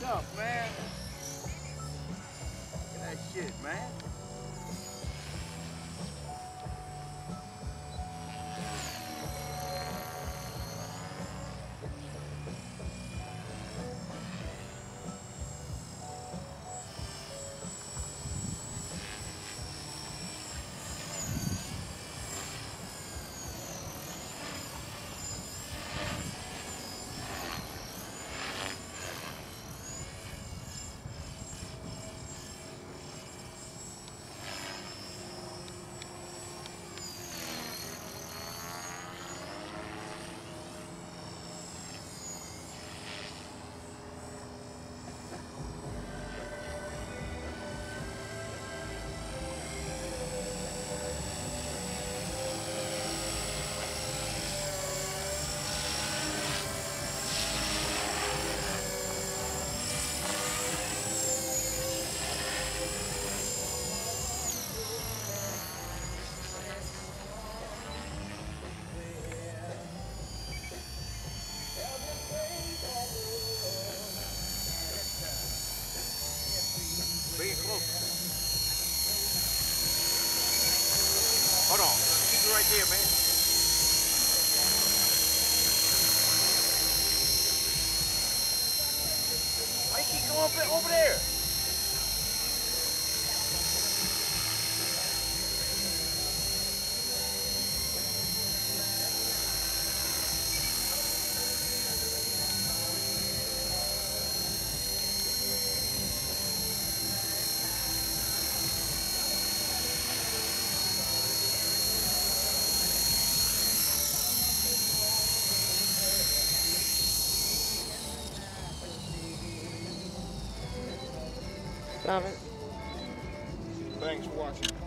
tough, man. Look at that shit, man. Right there, man. Why you up over there? It. Thanks for watching.